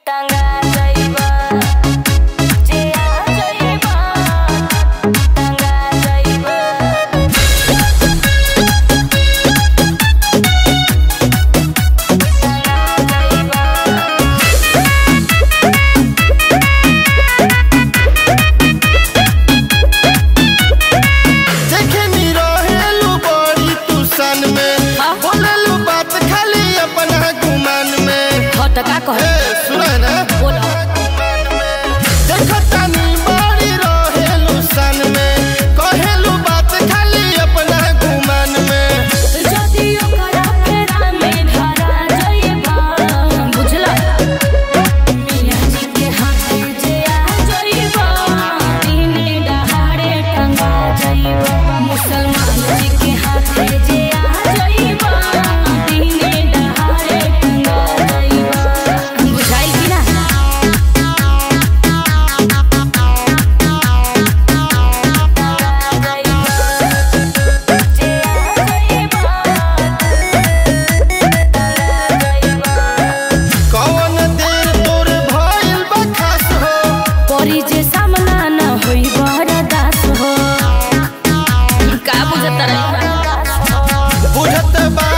Tanggal बुझत बुझत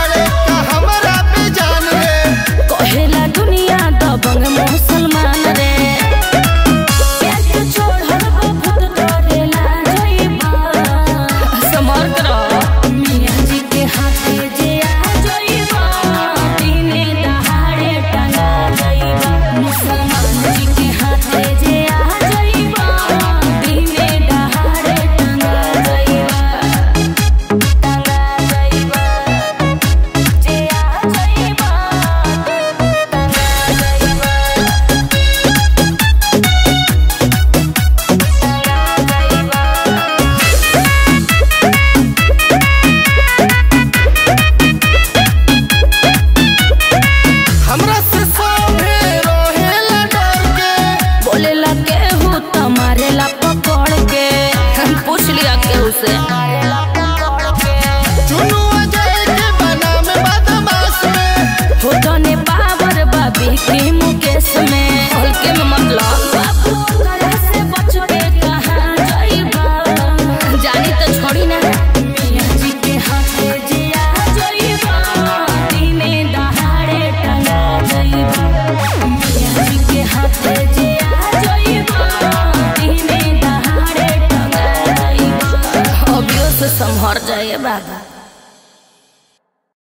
दिने दहाड़े टंगा जाइबा अबियो से संभर जाए बाबा